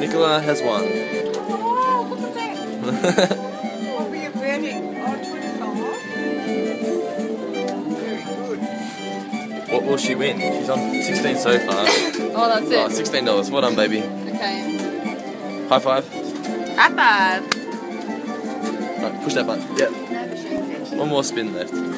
Nicola has won. Oh, look at that. What what will she win? She's on 16 so far. Oh, that's it. Oh, $16. Well done, baby. Okay. High five. High five. Right, push that button. Yep. One more spin left. Okay.